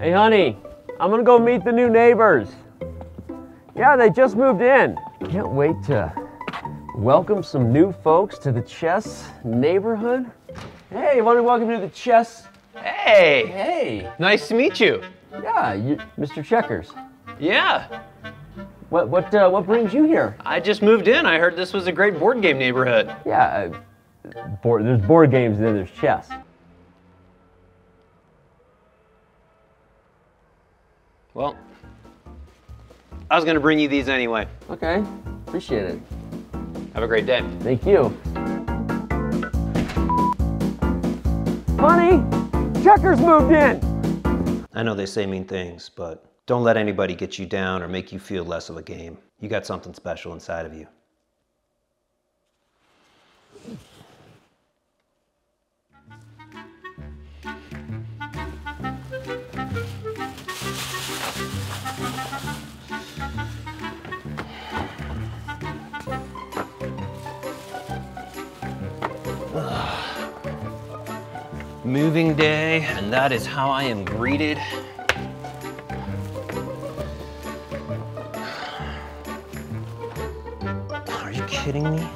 Hey, honey, I'm gonna go meet the new neighbors. Yeah, they just moved in. Can't wait to welcome some new folks to the Chess neighborhood. Hey, want to welcome you to the Chess? Hey, Hey, nice to meet you. yeah, you, Mr. Checkers. Yeah, What what uh, what brings you here? I just moved in. I heard this was a great board game neighborhood. Yeah, uh, board, there's board games and then there's chess. Well, I was gonna bring you these anyway. Okay, appreciate it. Have a great day. Thank you. Honey, Checkers moved in. I know they say mean things, but don't let anybody get you down or make you feel less of a game. You got something special inside of you. Moving day, and that is how I am greeted. Are you kidding me?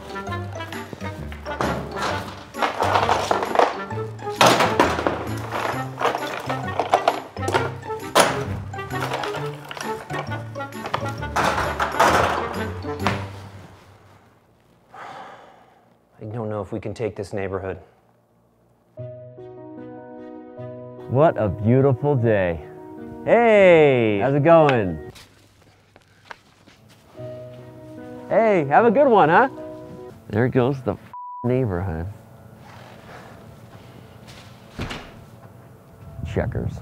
I don't know if we can take this neighborhood. What a beautiful day. Hey, how's it going? Hey, have a good one, huh? There goes the neighborhood. Checkers.